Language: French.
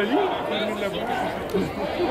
Wally, il est.